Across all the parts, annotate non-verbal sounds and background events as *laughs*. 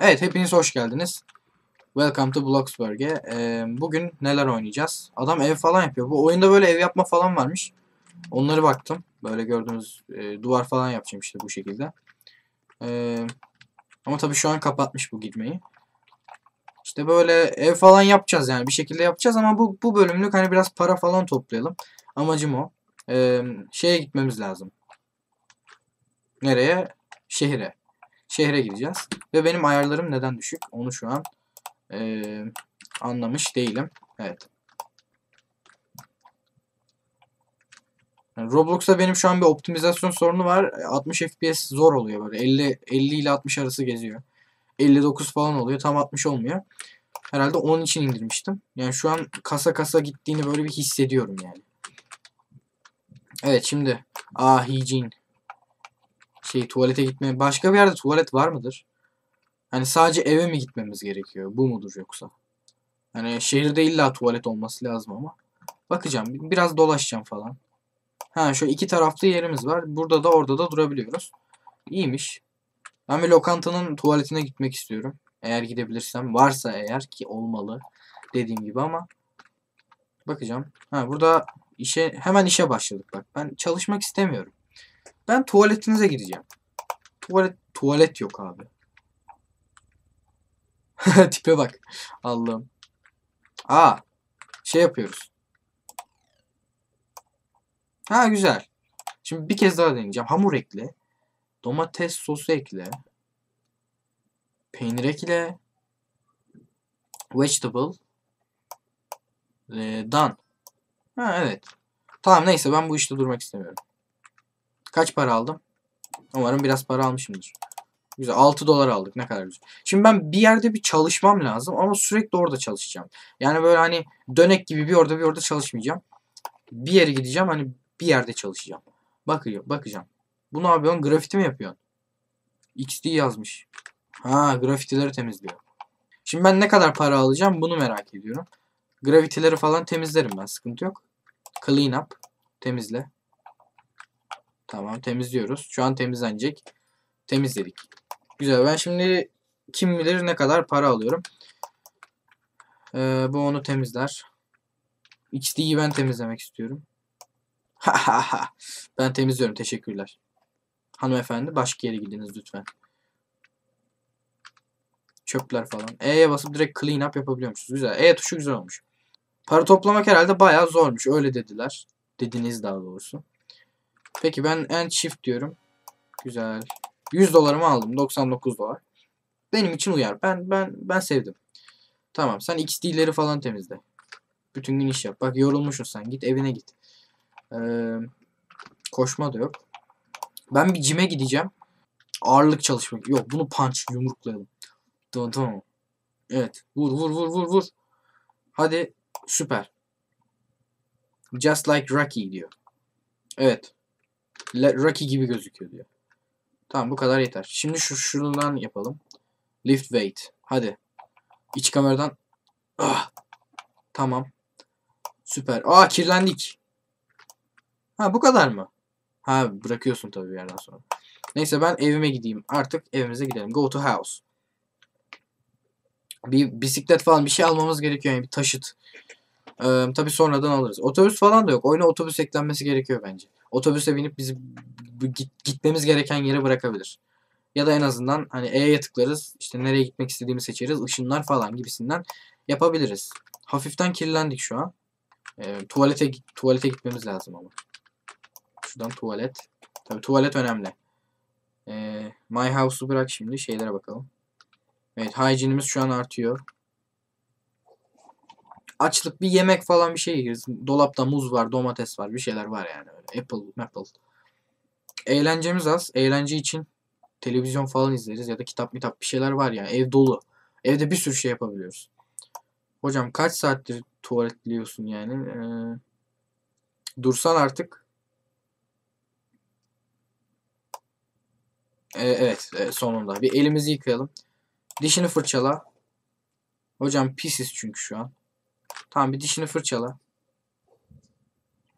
Evet hepiniz hoş geldiniz. Welcome to Bloxburg'e. Ee, bugün neler oynayacağız? Adam ev falan yapıyor. Bu oyunda böyle ev yapma falan varmış. Onları baktım. Böyle gördüğünüz e, duvar falan yapacağım işte bu şekilde. Ee, ama tabii şu an kapatmış bu gitmeyi. İşte böyle ev falan yapacağız yani bir şekilde yapacağız ama bu bu bölümlük hani biraz para falan toplayalım. Amacım o. Ee, şeye gitmemiz lazım. Nereye? Şehire. Şehre gideceğiz. Ve benim ayarlarım neden düşük? Onu şu an eee, anlamış değilim. Evet. Yani Roblox'ta benim şu an bir optimizasyon sorunu var. 60 FPS zor oluyor böyle. 50 50 ile 60 arası geziyor. 59 falan oluyor. Tam 60 olmuyor. Herhalde onun için indirmiştim. Yani şu an kasa kasa gittiğini böyle bir hissediyorum yani. Evet şimdi. Ah hygiene şey tuvalete gitmeye başka bir yerde tuvalet var mıdır? Hani sadece eve mi gitmemiz gerekiyor? Bu mudur yoksa? Hani şehirde illa tuvalet olması lazım ama. Bakacağım. Biraz dolaşacağım falan. Ha şu iki taraflı yerimiz var. Burada da orada da durabiliyoruz. İyiymiş. Ben bir lokantanın tuvaletine gitmek istiyorum. Eğer gidebilirsem. Varsa eğer ki olmalı. Dediğim gibi ama. Bakacağım. Ha burada işe hemen işe başladık bak. Ben çalışmak istemiyorum. Ben tuvaletinize gideceğim. Tuvalet tuvalet yok abi. *laughs* Tipe bak. Allah'ım. Aa. Şey yapıyoruz. Ha güzel. Şimdi bir kez daha deneyeceğim. Hamur ekle. Domates sosu ekle. Peynir ekle. Vegetable. Ee, done. Ha evet. Tamam neyse ben bu işte durmak istemiyorum. Kaç para aldım? Umarım biraz para almışımdır. Güzel 6 dolar aldık ne kadar güzel. Şimdi ben bir yerde bir çalışmam lazım ama sürekli orada çalışacağım. Yani böyle hani dönek gibi bir orada bir orada çalışmayacağım. Bir yere gideceğim hani bir yerde çalışacağım. Bakıyor, bakacağım. Bu ne yapıyorsun? Grafiti mi yapıyorsun? XD yazmış. Ha grafitileri temizliyor. Şimdi ben ne kadar para alacağım bunu merak ediyorum. Grafitileri falan temizlerim ben sıkıntı yok. Clean up. Temizle. Tamam temizliyoruz. Şu an temizlenecek. Temizledik. Güzel ben şimdi kim bilir ne kadar para alıyorum. Ee, bu onu temizler. XD'yi ben temizlemek istiyorum. *laughs* ben temizliyorum teşekkürler. Hanımefendi başka yere gidiniz lütfen. Çöpler falan. E'ye basıp direkt clean up yapabiliyormuşuz. Güzel. E tuşu güzel olmuş. Para toplamak herhalde bayağı zormuş. Öyle dediler. Dediniz daha doğrusu. Peki ben end shift diyorum. Güzel. 100 dolarımı aldım. 99 dolar. Benim için uyar. Ben ben ben sevdim. Tamam sen XD'leri falan temizle. Bütün gün iş yap. Bak yorulmuşsun sen. Git evine git. Ee, koşma da yok. Ben bir cime gideceğim. Ağırlık çalışmak. Yok bunu punch yumruklayalım. Tamam tamam. Evet. Vur vur vur vur vur. Hadi. Süper. Just like Rocky diyor. Evet. Rocky gibi gözüküyor diyor. Tamam bu kadar yeter. Şimdi şu şuradan yapalım. Lift weight. Hadi. İç kameradan. Ah. Tamam. Süper. Aa kirlendik. Ha bu kadar mı? Ha bırakıyorsun tabii bir yerden sonra. Neyse ben evime gideyim. Artık evimize gidelim. Go to house. Bir bisiklet falan bir şey almamız gerekiyor. Yani bir taşıt. Ee, tabii sonradan alırız. Otobüs falan da yok. Oyuna otobüs eklenmesi gerekiyor bence. Otobüse binip bizi gitmemiz gereken yere bırakabilir. Ya da en azından hani E'ye tıklarız. İşte nereye gitmek istediğimi seçeriz. Işınlar falan gibisinden yapabiliriz. Hafiften kirlendik şu an. Ee, tuvalete tuvalete gitmemiz lazım ama. Şuradan tuvalet. Tabii tuvalet önemli. Ee, My House'u bırak şimdi. Şeylere bakalım. Evet hijyenimiz şu an artıyor açlık bir yemek falan bir şey yeriz. Dolapta muz var, domates var, bir şeyler var yani. Apple, apple. Eğlencemiz az. Eğlence için televizyon falan izleriz ya da kitap mitap bir şeyler var yani. Ev dolu. Evde bir sürü şey yapabiliyoruz. Hocam kaç saattir tuvaletliyorsun yani? Ee, dursan artık. Ee, evet, evet sonunda. Bir elimizi yıkayalım. Dişini fırçala. Hocam pisiz çünkü şu an. Tamam bir dişini fırçala.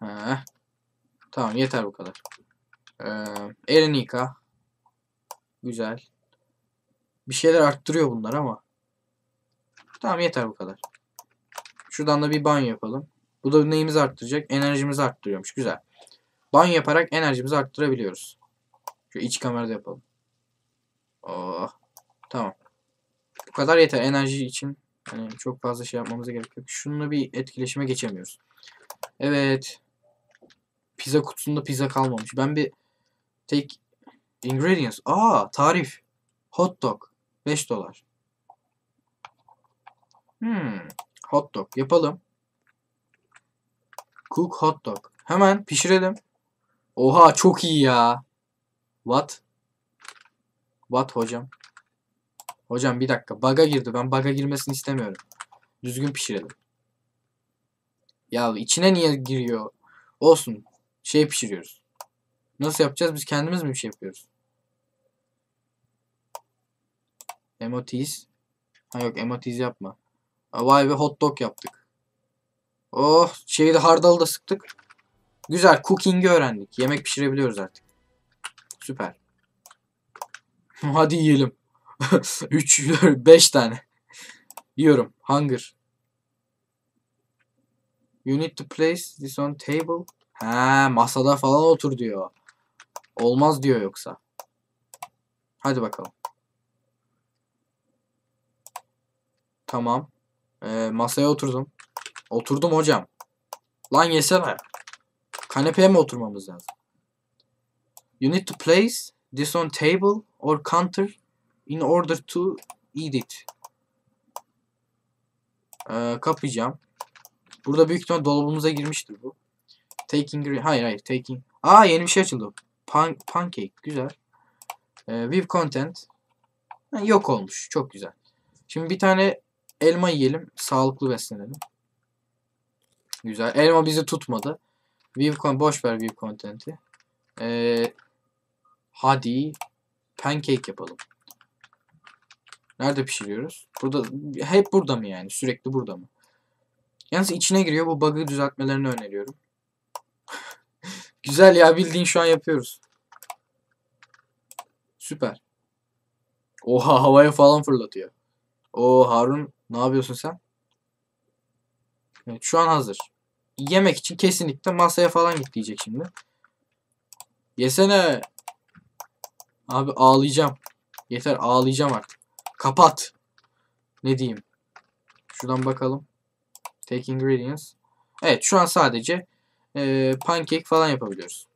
Heh. Tamam yeter bu kadar. Ee, elini yıka. Güzel. Bir şeyler arttırıyor bunlar ama. Tamam yeter bu kadar. Şuradan da bir banyo yapalım. Bu da neyimizi arttıracak? Enerjimizi arttırıyormuş. Güzel. Banyo yaparak enerjimizi arttırabiliyoruz. Şu iç kamerada yapalım. Oh. Tamam. Bu kadar yeter enerji için. Yani çok fazla şey yapmamıza gerek yok. Şununla bir etkileşime geçemiyoruz. Evet. Pizza kutusunda pizza kalmamış. Ben bir take ingredients. Aa tarif. Hot dog. 5 dolar. Hmm. Hot dog. Yapalım. Cook hot dog. Hemen pişirelim. Oha çok iyi ya. What? What hocam? Hocam bir dakika. Baga girdi. Ben baga girmesini istemiyorum. Düzgün pişirelim. Ya içine niye giriyor? Olsun. Şey pişiriyoruz. Nasıl yapacağız? Biz kendimiz mi bir şey yapıyoruz? Emotis. Ha yok emotis yapma. Vay be hot dog yaptık. Oh şeyi de hardalı da sıktık. Güzel cooking'i öğrendik. Yemek pişirebiliyoruz artık. Süper. *laughs* Hadi yiyelim. *laughs* 3 5 tane. Yiyorum. Hunger. You need to place this on table. Ha, masada falan otur diyor. Olmaz diyor yoksa. Hadi bakalım. Tamam. Ee, masaya oturdum. Oturdum hocam. Lan yesene. Kanepeye mi oturmamız lazım? You need to place this on table or counter in order to eat. Ee, kapayacağım. Burada büyük ihtimal dolabımıza girmiştir bu. Taking hayır hayır taking. Aa yeni bir şey açıldı. Pan pancake güzel. Ee, with content. Ha, yok olmuş. Çok güzel. Şimdi bir tane elma yiyelim. Sağlıklı beslenelim. Güzel. Elma bizi tutmadı. View boş ver view content'i. Ee, hadi pancake yapalım. Nerede pişiriyoruz? Burada hep burada mı yani? Sürekli burada mı? Yalnız içine giriyor. Bu bug'ı düzeltmelerini öneriyorum. *laughs* Güzel ya bildiğin şu an yapıyoruz. Süper. Oha havaya falan fırlatıyor. O Harun ne yapıyorsun sen? Evet şu an hazır. Yemek için kesinlikle masaya falan git diyecek şimdi. Yesene. Abi ağlayacağım. Yeter ağlayacağım artık. Kapat. Ne diyeyim? Şuradan bakalım. Take ingredients. Evet şu an sadece e, pancake falan yapabiliyoruz.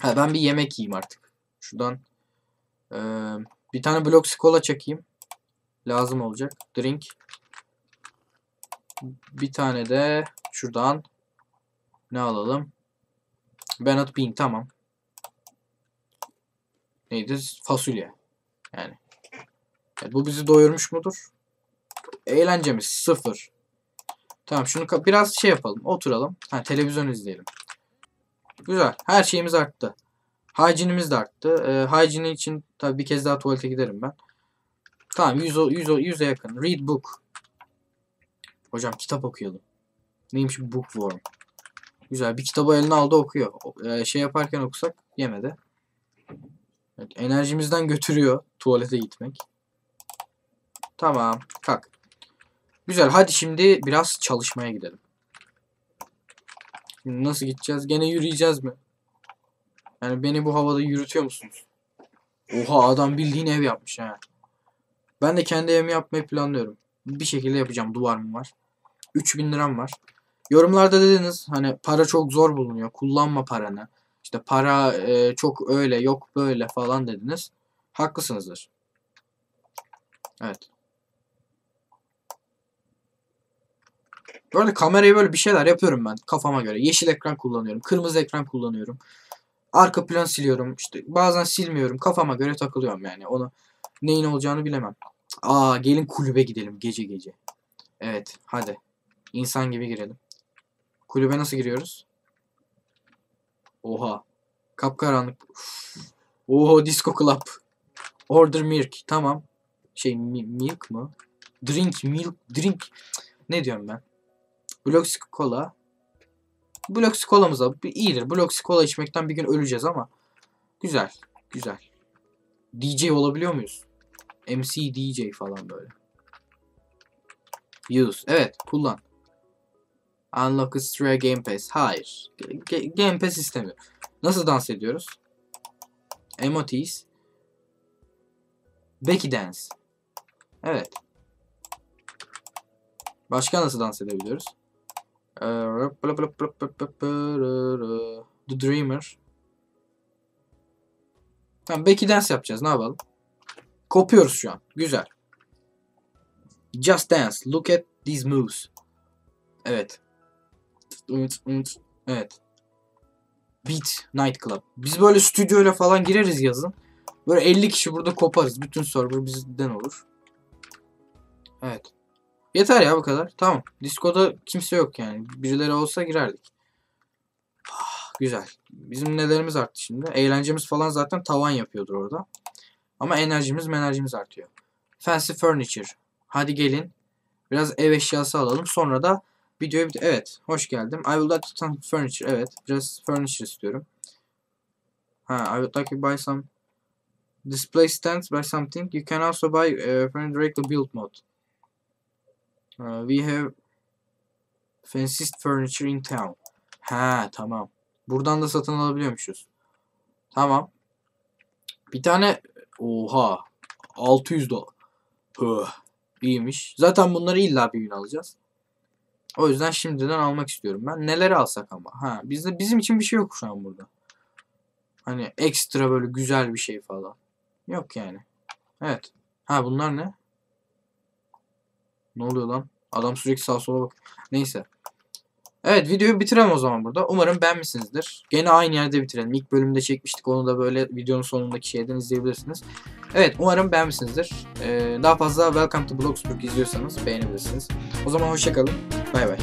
Ha, ben bir yemek yiyeyim artık. Şuradan e, bir tane blok kola çekeyim. Lazım olacak. Drink. Bir tane de şuradan ne alalım? Bernard Bean tamam. Neydi? Fasulye. Yani. Bu bizi doyurmuş mudur? Eğlencemiz sıfır. Tamam şunu biraz şey yapalım. Oturalım. Ha, televizyon izleyelim. Güzel. Her şeyimiz arttı. Hygienimiz de arttı. Ee, hygiene için tabii bir kez daha tuvalete giderim ben. Tamam 100 100 100'e yakın. Read book. Hocam kitap okuyalım. Neymiş bookworm? Güzel. Bir kitabı eline aldı okuyor. Ee, şey yaparken okusak yemedi. Evet, enerjimizden götürüyor tuvalete gitmek. Tamam. Kalk. Güzel. Hadi şimdi biraz çalışmaya gidelim. Şimdi nasıl gideceğiz? Gene yürüyeceğiz mi? Yani beni bu havada yürütüyor musunuz? Oha adam bildiğin ev yapmış ha. Ben de kendi evimi yapmayı planlıyorum. Bir şekilde yapacağım. Duvar mı var? 3000 liram var. Yorumlarda dediniz hani para çok zor bulunuyor. Kullanma paranı. İşte para e, çok öyle yok böyle falan dediniz. Haklısınızdır. Evet. Böyle kamerayı böyle bir şeyler yapıyorum ben kafama göre. Yeşil ekran kullanıyorum. Kırmızı ekran kullanıyorum. Arka plan siliyorum. İşte bazen silmiyorum. Kafama göre takılıyorum yani. Onu neyin olacağını bilemem. Aa gelin kulübe gidelim gece gece. Evet hadi. İnsan gibi girelim. Kulübe nasıl giriyoruz? Oha. Kapkaranlık. Oho disco club. Order milk. Tamam. Şey mi milk mı? Drink milk. Drink. Ne diyorum ben? Blox Cola. Blox Cola'mız da iyidir. Blox Cola içmekten bir gün öleceğiz ama güzel. Güzel. DJ olabiliyor muyuz? MC DJ falan böyle. Use. Evet kullan. Unlock Stray Game Pass. Hayır. Ge- Game Pass istemiyorum. Nasıl dans ediyoruz? Emotes. Becky Dance. Evet. Başka nasıl dans edebiliyoruz? Ee, The Dreamer. Tamam Becky Dance yapacağız. Ne yapalım? Kopuyoruz şu an. Güzel. Just Dance. Look at these moves. Evet. Evet. Beat Night Club. Biz böyle stüdyoyla falan gireriz yazın. Böyle 50 kişi burada koparız. Bütün server bizden olur. Evet. Yeter ya bu kadar. Tamam. Disco'da kimse yok yani. Birileri olsa girerdik. Ah, güzel. Bizim nelerimiz arttı şimdi. Eğlencemiz falan zaten tavan yapıyordur orada. Ama enerjimiz enerjimiz artıyor. Fancy Furniture. Hadi gelin. Biraz ev eşyası alalım. Sonra da videoya bit Evet. Hoş geldim. I would like to some furniture. Evet. Biraz furniture istiyorum. Ha, I would like to buy some display stands by something. You can also buy uh, directly build mode. Uh, we have fanciest furniture in town. Ha, tamam. Buradan da satın alabiliyormuşuz. Tamam. Bir tane oha 600 dolar. İyiymiş. Zaten bunları illa bir gün alacağız. O yüzden şimdiden almak istiyorum ben. Neleri alsak ama. Ha, bizde bizim için bir şey yok şu an burada. Hani ekstra böyle güzel bir şey falan. Yok yani. Evet. Ha bunlar ne? Ne oluyor lan? Adam sürekli sağa sola bak. Neyse. Evet videoyu bitirelim o zaman burada. Umarım beğenmişsinizdir. Gene aynı yerde bitirelim. İlk bölümde çekmiştik. Onu da böyle videonun sonundaki şeyden izleyebilirsiniz. Evet umarım beğenmişsinizdir. Ee, daha fazla Welcome to Bloxburg izliyorsanız beğenebilirsiniz. O zaman hoşçakalın. Bay bay.